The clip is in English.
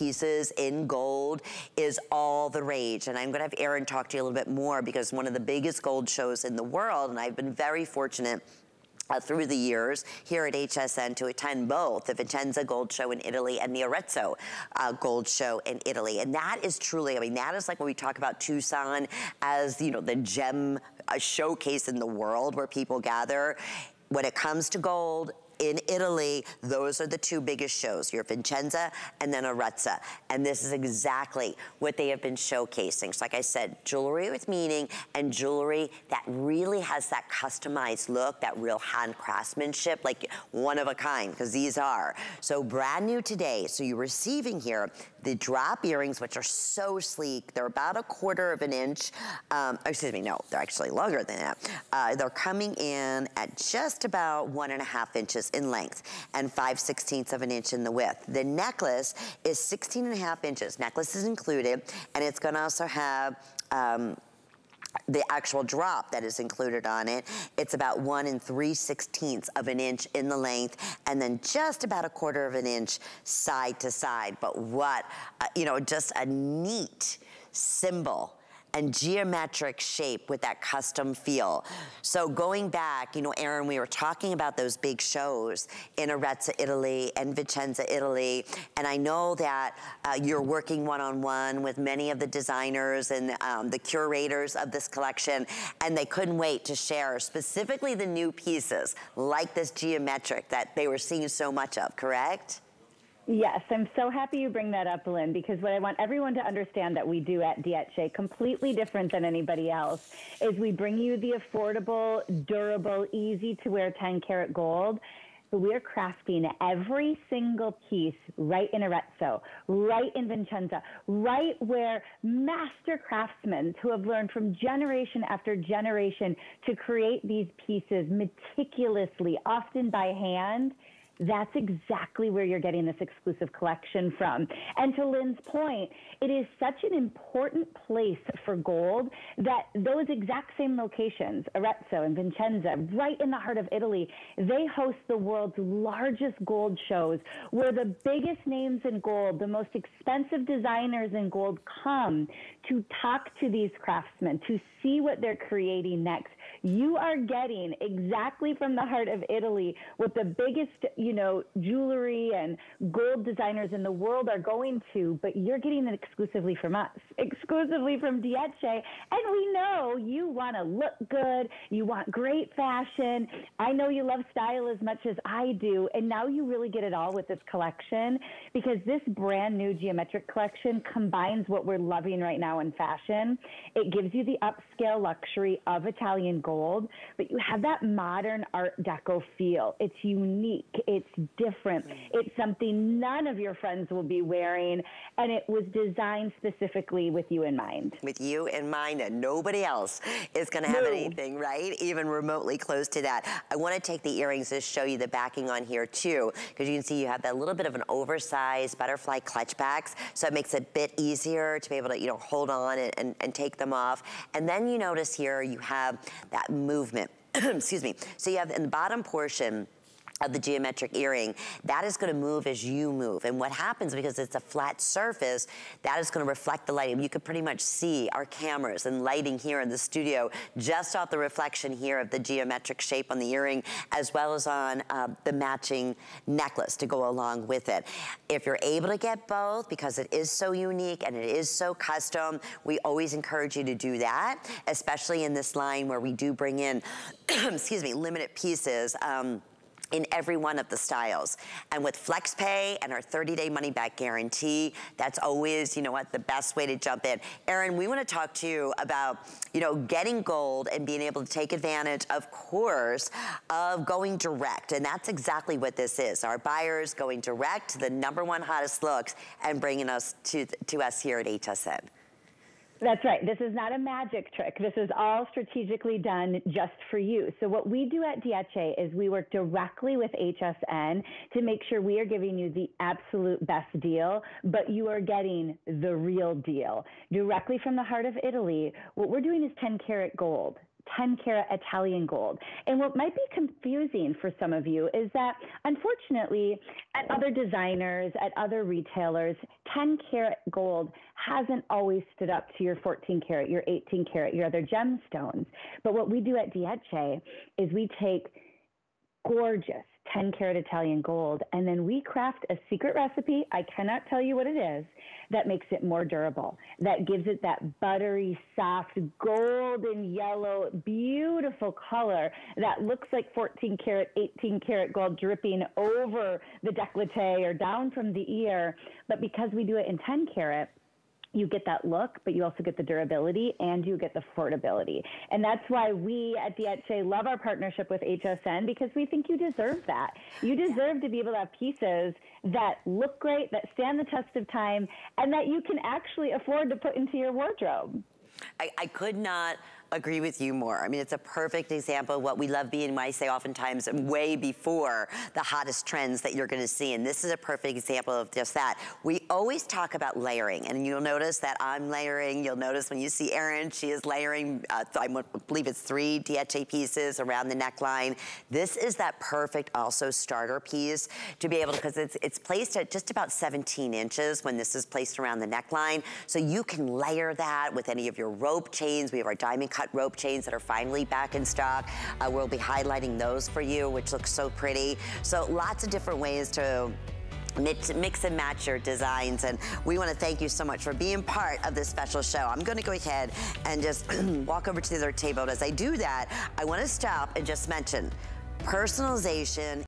pieces in gold is all the rage. And I'm gonna have Erin talk to you a little bit more because one of the biggest gold shows in the world, and I've been very fortunate uh, through the years here at HSN to attend both the Vicenza Gold Show in Italy and the Arezzo uh, Gold Show in Italy. And that is truly, I mean, that is like when we talk about Tucson as, you know, the gem uh, showcase in the world where people gather. When it comes to gold, in Italy, those are the two biggest shows, your Vicenza and then Arezzo. And this is exactly what they have been showcasing. So like I said, jewelry with meaning and jewelry that really has that customized look, that real hand craftsmanship, like one of a kind, because these are. So brand new today. So you're receiving here the drop earrings, which are so sleek. They're about a quarter of an inch. Um, excuse me, no, they're actually longer than that. Uh, they're coming in at just about one and a half inches in length and 5 sixteenths of an inch in the width. The necklace is 16 and a half inches. Necklace is included, and it's gonna also have um, the actual drop that is included on it. It's about one and three sixteenths of an inch in the length and then just about a quarter of an inch side to side. But what, uh, you know, just a neat symbol and geometric shape with that custom feel. So going back, you know, Erin, we were talking about those big shows in Arezzo, Italy and Vicenza, Italy. And I know that uh, you're working one-on-one -on -one with many of the designers and um, the curators of this collection, and they couldn't wait to share specifically the new pieces like this geometric that they were seeing so much of, correct? Yes, I'm so happy you bring that up, Lynn, because what I want everyone to understand that we do at Dieci, completely different than anybody else, is we bring you the affordable, durable, easy to wear 10 karat gold. We're crafting every single piece right in Arezzo, right in Vicenza, right where master craftsmen who have learned from generation after generation to create these pieces meticulously, often by hand that's exactly where you're getting this exclusive collection from. And to Lynn's point, it is such an important place for gold that those exact same locations, Arezzo and Vicenza, right in the heart of Italy, they host the world's largest gold shows where the biggest names in gold, the most expensive designers in gold come to talk to these craftsmen, to see what they're creating next. You are getting exactly from the heart of Italy what the biggest, you know, jewelry and gold designers in the world are going to, but you're getting it exclusively from us, exclusively from Dieci. And we know you want to look good, you want great fashion. I know you love style as much as I do, and now you really get it all with this collection because this brand new geometric collection combines what we're loving right now in fashion. It gives you the upscale luxury of Italian gold, but you have that modern art deco feel. It's unique, it's different, mm. it's something none of your friends will be wearing, and it was designed specifically with you in mind. With you in mind, and nobody else is gonna have no. anything, right? Even remotely close to that. I wanna take the earrings to show you the backing on here too, because you can see you have that little bit of an oversized butterfly clutch backs, so it makes it a bit easier to be able to, you know, hold on and, and, and take them off. And then you notice here you have that movement. Excuse me. So you have in the bottom portion, of the geometric earring, that is gonna move as you move. And what happens, because it's a flat surface, that is gonna reflect the light. You can pretty much see our cameras and lighting here in the studio just off the reflection here of the geometric shape on the earring, as well as on uh, the matching necklace to go along with it. If you're able to get both, because it is so unique and it is so custom, we always encourage you to do that, especially in this line where we do bring in, excuse me, limited pieces. Um, in every one of the styles. And with FlexPay and our 30-day money-back guarantee, that's always, you know what, the best way to jump in. Erin, we wanna talk to you about, you know, getting gold and being able to take advantage, of course, of going direct. And that's exactly what this is. Our buyers going direct to the number one hottest looks and bringing us to, to us here at HSN. That's right. This is not a magic trick. This is all strategically done just for you. So what we do at Dieci is we work directly with HSN to make sure we are giving you the absolute best deal, but you are getting the real deal. Directly from the heart of Italy, what we're doing is 10 karat gold. 10 karat Italian gold. And what might be confusing for some of you is that unfortunately at other designers, at other retailers, 10 karat gold hasn't always stood up to your 14 karat, your 18 karat, your other gemstones. But what we do at Dieci is we take gorgeous 10 karat Italian gold. And then we craft a secret recipe. I cannot tell you what it is that makes it more durable, that gives it that buttery, soft, golden yellow, beautiful color that looks like 14 karat, 18 karat gold dripping over the decollete or down from the ear. But because we do it in 10 karat, you get that look, but you also get the durability and you get the affordability. And that's why we at Dieci love our partnership with HSN because we think you deserve that. You deserve to be able to have pieces that look great, that stand the test of time, and that you can actually afford to put into your wardrobe. I, I could not agree with you more. I mean, it's a perfect example of what we love being, I say oftentimes, way before the hottest trends that you're gonna see. And this is a perfect example of just that. We always talk about layering, and you'll notice that I'm layering. You'll notice when you see Erin, she is layering, uh, I believe it's three Dieci pieces around the neckline. This is that perfect also starter piece to be able to, because it's, it's placed at just about 17 inches when this is placed around the neckline. So you can layer that with any of your rope chains. We have our diamond cut rope chains that are finally back in stock. Uh, we'll be highlighting those for you, which looks so pretty. So lots of different ways to mix and match your designs and we want to thank you so much for being part of this special show. I'm going to go ahead and just walk over to the other table. As I do that, I want to stop and just mention personalization